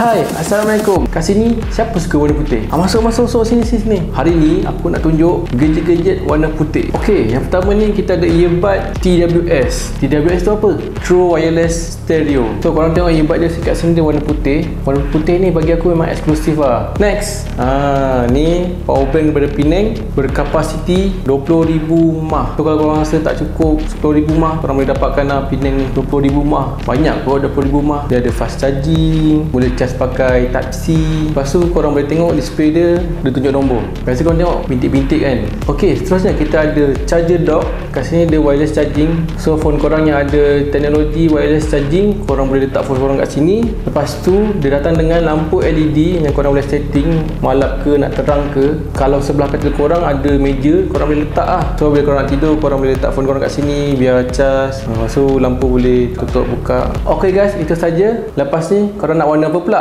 Hai, Assalamualaikum. Kat sini, siapa suka warna putih? Ah, masuk, masuk, masuk Sini, sini, sini. Hari ni, aku nak tunjuk Gadget-gadget warna putih. Okey, yang pertama ni Kita ada earbud TWS TWS tu apa? True Wireless Stereo. So, korang tengok earbud dia Kat sini dia warna putih. Warna putih ni bagi aku memang eksklusif lah. Next. Ah, Ni, power bank daripada Penang. Berkapasiti 20,000 mAh. So, kalau korang rasa tak cukup 10,000 mAh Korang boleh dapatkan lah Penang ni 20,000 mAh. Banyak kot 20,000 mAh. Dia ada fast charging Boleh charge pakai type C. Lepas tu korang boleh tengok display dia dia tunjuk nombor. Biasa korang tengok bintik-bintik kan. Ok seterusnya kita ada charger dock. Kat sini ada wireless charging. So phone korang yang ada teknologi wireless charging korang boleh letak phone korang kat sini. Lepas tu dia datang dengan lampu LED yang korang boleh setting malap ke nak terang ke. Kalau sebelah katil korang ada meja korang boleh letak lah. So bila korang nak tidur korang boleh letak phone korang kat sini biar lepas tu lampu boleh tutup buka. Ok guys itu saja. Lepas ni korang nak warna apa pula